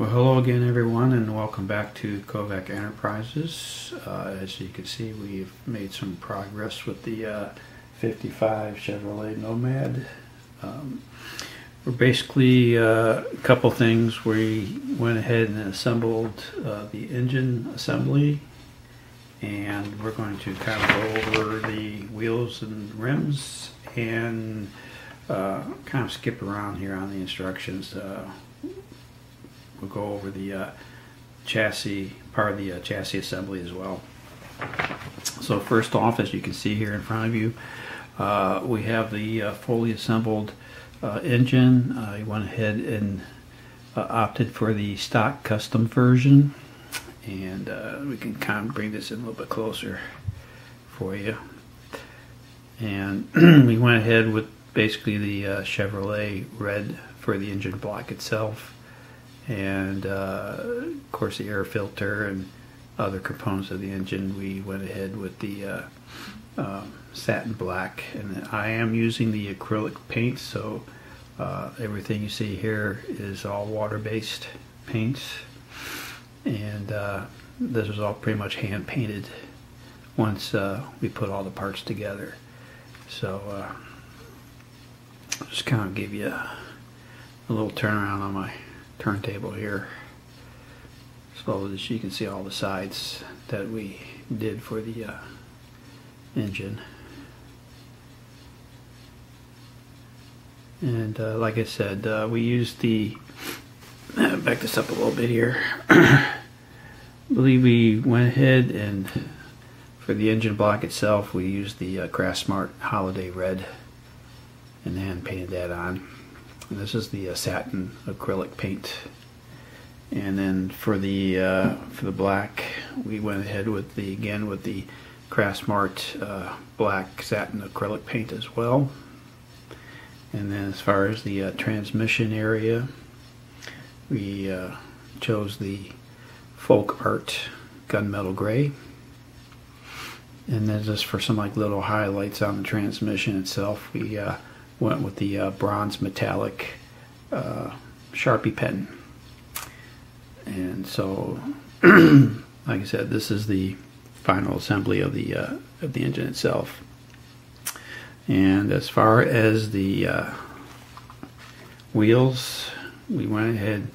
Well, hello again, everyone, and welcome back to Kovach Enterprises. Uh, as you can see, we've made some progress with the uh, 55 Chevrolet Nomad. Um, we're basically uh, a couple things. We went ahead and assembled uh, the engine assembly, and we're going to kind of go over the wheels and rims and uh, kind of skip around here on the instructions. Uh, we'll go over the uh, chassis, part of the uh, chassis assembly as well. So first off, as you can see here in front of you, uh, we have the uh, fully assembled uh, engine. I went ahead and uh, opted for the stock custom version. And we can kind of bring this in a little bit closer for you. And we went ahead with basically the Chevrolet red for the engine block itself and uh, of course the air filter and other components of the engine we went ahead with the uh, uh, satin black. And I am using the acrylic paint so uh, everything you see here is all water-based paints. And uh, this was all pretty much hand painted once uh, we put all the parts together. So just kind of give you a, a little turnaround on my turntable here. So that you can see all the sides that we did for the uh, engine. And uh, like I said uh, we used the back this up a little bit here. I believe we went ahead and for the engine block itself we used the uh, Craftsmart Holiday Red and then painted that on this is the uh, satin acrylic paint. And then for the uh, for the black, we went ahead with the again with the Craftsmart uh, black satin acrylic paint as well. And then as far as the uh, transmission area, we uh, chose the Folk Art gunmetal gray. And then just for some like little highlights on the transmission itself, we uh, went with the uh, bronze metallic uh, Sharpie pen. And so, like I said, this is the final assembly of the uh, of the engine itself. And as far as the uh, wheels, we went ahead.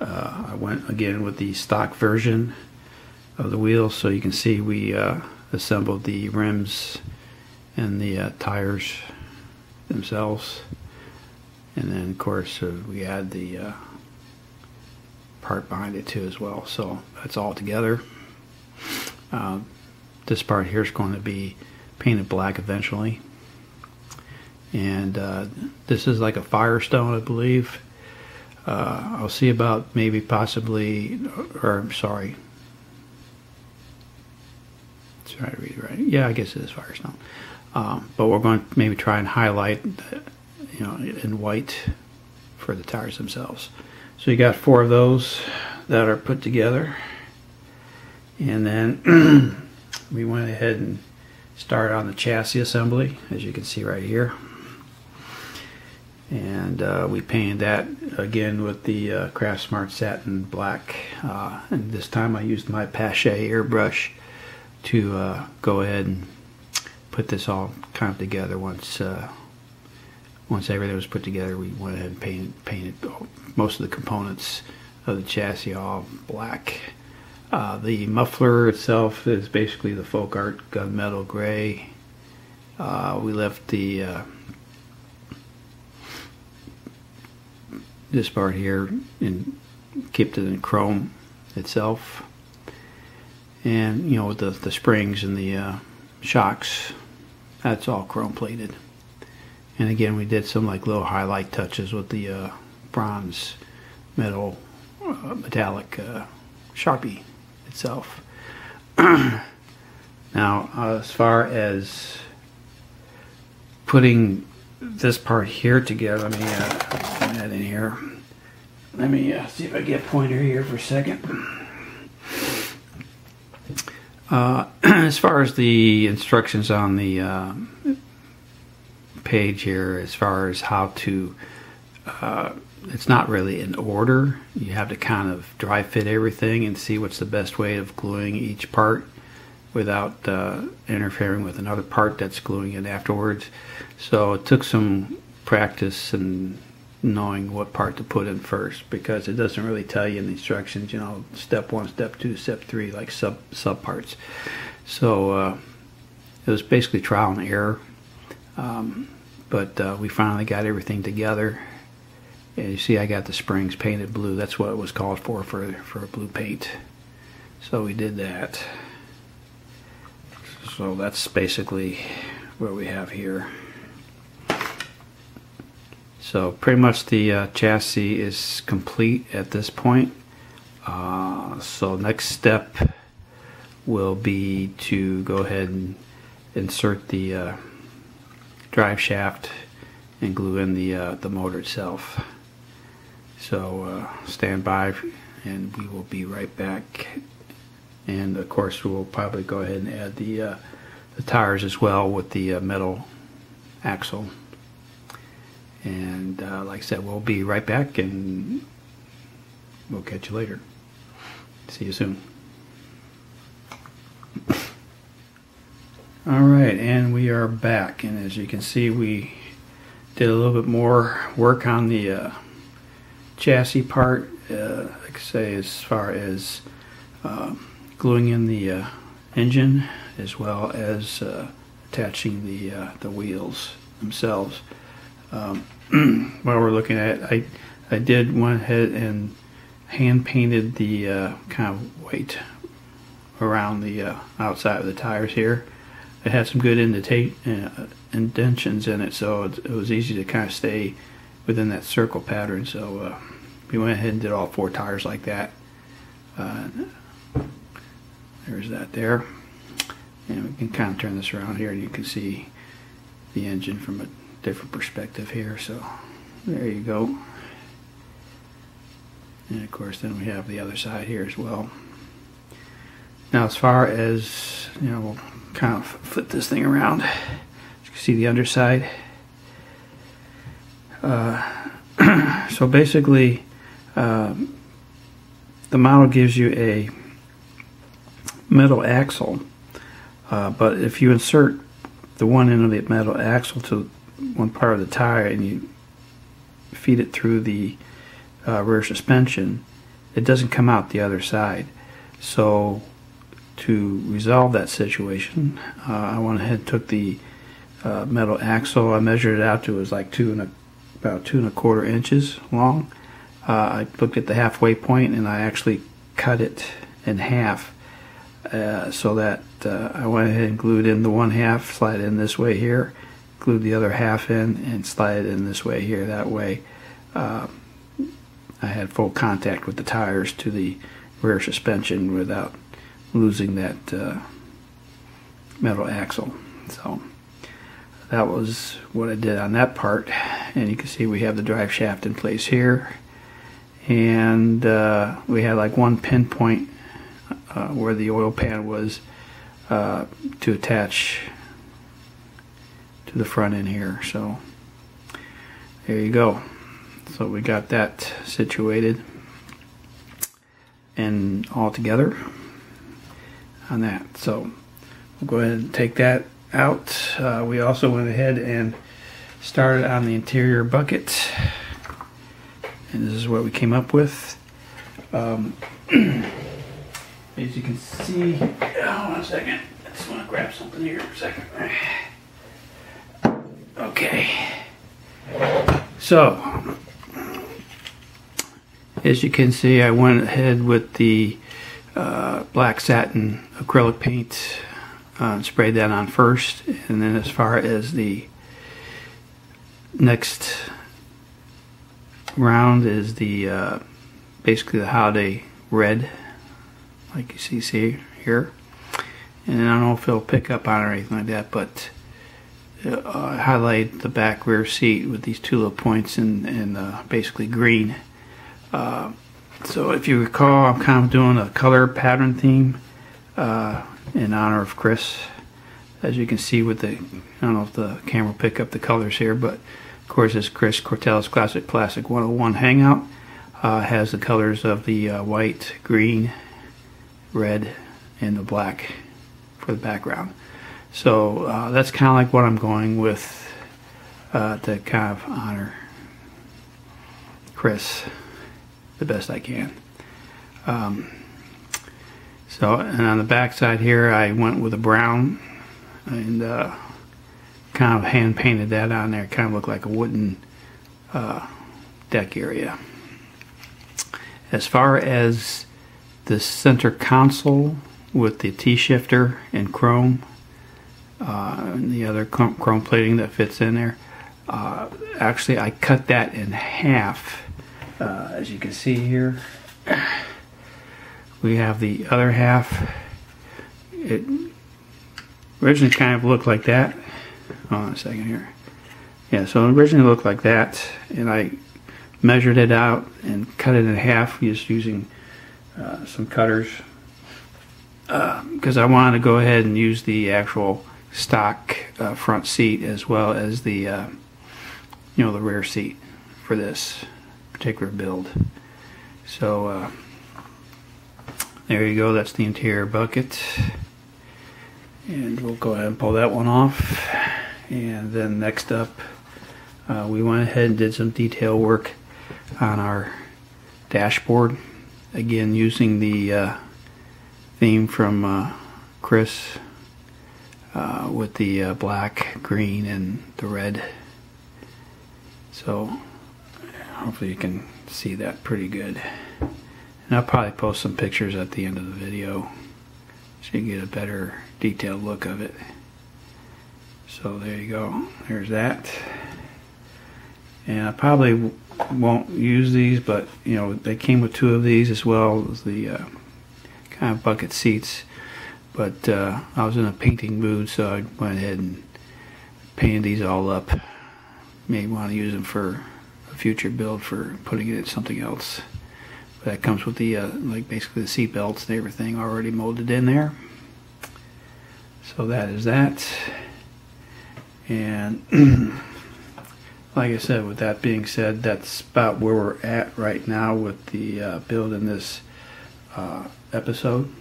Uh, I went again with the stock version of the wheels, so you can see we uh, assembled the rims and the tires themselves. And then, of course, uh, we add the uh, part behind it too as well. So that's all together. Uh, this part here is going to be painted black eventually. And uh, this is like a Firestone, I believe. Uh, I'll see about maybe possibly, or I'm sorry. Try to read right. Yeah, I guess it is Firestone. Um, but we're going to maybe try and highlight, you know, in white for the tires themselves. So you got four of those that are put together. And then we went ahead and started on the chassis assembly, as you can see right here. And uh, we painted that again with the uh, Craftsmart Satin Black. Uh, and this time I used my Paasche airbrush to uh, go ahead and put this all kind of together once uh, once everything was put together we went ahead and painted, painted most of the components of the chassis all black. Uh, the muffler itself is basically the folk art gunmetal gray. Uh, we left the uh, this part here and kept it in chrome itself. And you know the, the springs and the uh, shocks that's all chrome plated. And again, we did some like little highlight touches with the uh, bronze metal uh, metallic uh, Sharpie itself. now, as far as putting this part here together, let me uh, put that in here. Let me uh, see if I get pointer here for a second. Uh, as far as the instructions on the uh, page here, as far as how to uh, it's not really in order. You have to kind of dry fit everything and see what's the best way of gluing each part without uh, interfering with another part that's gluing it afterwards. So it took some practice and knowing what part to put in first because it doesn't really tell you in the instructions, you know, step one, step two, step three, like sub sub parts. So uh, it was basically trial and error. Um, but uh, we finally got everything together. And you see I got the springs painted blue. That's what it was called for, for, for blue paint. So we did that. So that's basically what we have here. So pretty much the uh, chassis is complete at this point. Uh, so next step will be to go ahead and insert the uh, drive shaft and glue in the uh, the motor itself. So uh, stand by and we will be right back. And of course we'll probably go ahead and add the uh, the tires as well with the metal axle. And uh, like I said, we'll be right back and we'll catch you later. See you soon. All right, and we are back. And as you can see, we did a little bit more work on the uh, chassis part. Uh, like I say, as far as uh, gluing in the uh, engine, as well as uh, attaching the uh, the wheels themselves. Um, while we're looking at it, I I did went ahead and hand painted the kind of white around the outside of the tires here it had some good indenta- uh, indentions in it, so it, it, was easy to kind of stay within that circle pattern. So uh, we went ahead and did all four tires like that. Uh, there's that there. And we can kind of turn this around here and you can see the engine from a different perspective here. So there you go. And of course then we have the other side here as well. Now as far as, you know, we'll kind of flip this thing around. You can see the underside. Uh, so basically, uh, the model gives you a metal axle, uh, but if you insert the one end of the metal axle to one part of the tire and you feed it through the uh, rear suspension, it doesn't come out the other side. So to resolve that situation, uh, I went ahead and took the uh, metal axle. I measured it out to it was like two and a, about two and a quarter inches long. Uh, I looked at the halfway point and I actually cut it in half uh, so that uh, I went ahead and glued in the one half, slide in this way here, glued the other half in, and slide it in this way here. That way, uh, I had full contact with the tires to the rear suspension without losing that uh, metal axle. So that was what I did on that part. And you can see we have the drive shaft in place here. And uh, we had like one pinpoint uh, where the oil pan was uh, to attach to the front end here. So there you go. So we got that situated and all together on that. So we'll go ahead and take that out. Uh, we also went ahead and started on the interior bucket. And this is what we came up with. Um, as you can see, oh, one second. I just want to grab something here for a second. Okay. So, as you can see, I went ahead with the uh, black satin acrylic paint. Uh, sprayed that on first, and then as far as the next round is the uh, basically the holiday red, like you see, see here. And I don't know if it'll pick up on or anything like that, but uh, highlight the back rear seat with these two little points in, in uh, basically green. Uh, so if you recall, I'm kind of doing a color pattern theme uh, in honor of Chris. As you can see with the, I don't know if the camera will pick up the colors here, but Of course, this Chris Cortell's Classic Plastic 101 Hangout uh, has the colors of the uh, white, green, red, and the black for the background. So uh, that's kind of like what I'm going with uh, to kind of honor Chris the best I can. Um, so, and on the back side here, I went with a brown and uh, kind of hand painted that on there. Kind of looked like a wooden uh, deck area. As far as the center console with the T-shifter and chrome, and the other chrome plating that fits in there, uh, actually I cut that in half. Uh, as you can see here, we have the other half. It originally kind of looked like that. Hold on a second here. Yeah, so it originally looked like that, and I measured it out and cut it in half just using uh, some cutters because uh, I wanted to go ahead and use the actual stock uh, front seat as well as the uh, you know the rear seat for this particular build. So uh, there you go. That's the interior bucket, and we'll go ahead and pull that one off. And then next up, uh, we went ahead and did some detail work on our dashboard. Again, using the uh, theme from uh, Chris uh, with the uh, black, green, and the red. So hopefully you can see that pretty good. And I'll probably post some pictures at the end of the video so you get a better detailed look of it. So there you go. There's that. And I probably won't use these, but you know they came with two of these as well as the uh, kind of bucket seats. But uh, I was in a painting mood, so I went ahead and painted these all up. May want to use them for a future build for putting it in something else. But that comes with the uh, like basically the seat belts and everything already molded in there. So that is that. And like I said, with that being said, that's about where we're at right now with the uh, build in this uh, episode.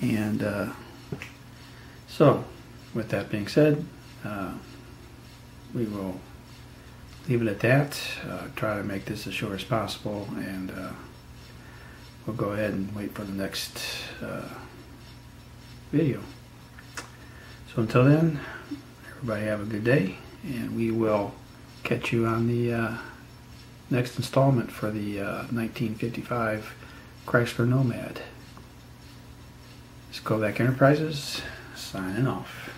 And uh, so, with that being said, uh, we will leave it at that. Uh, try to make this as short as possible, and uh, we'll go ahead and wait for the next video. So until then, everybody have a good day, and we will catch you on the uh, next installment for the uh, 1955 Chrysler Nomad. It's Kovach Enterprises, signing off.